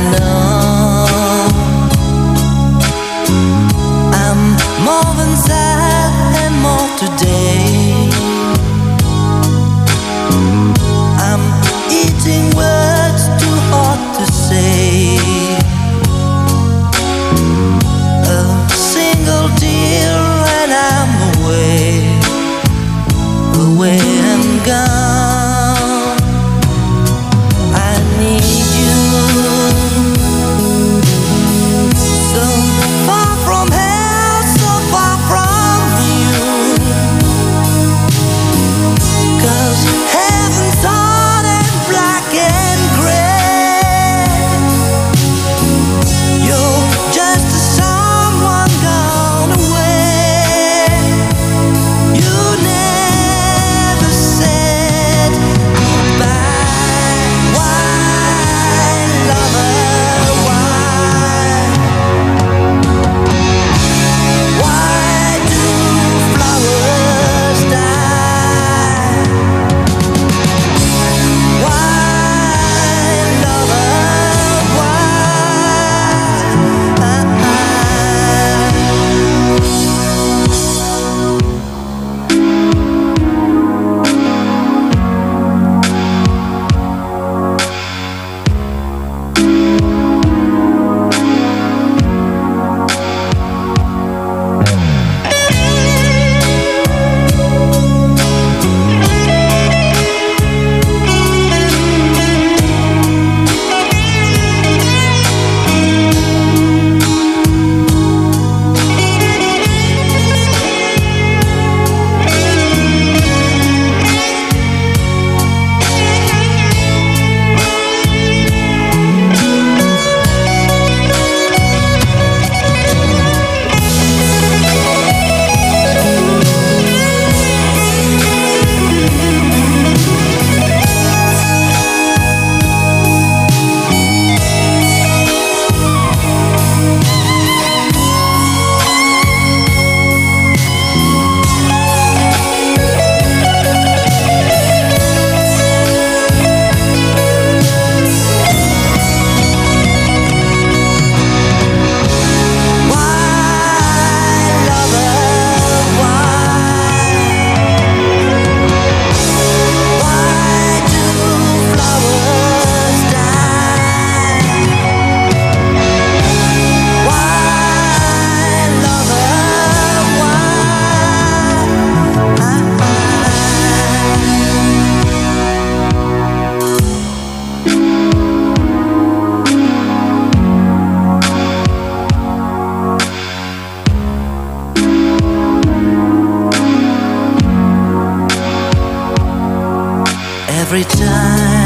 I every time.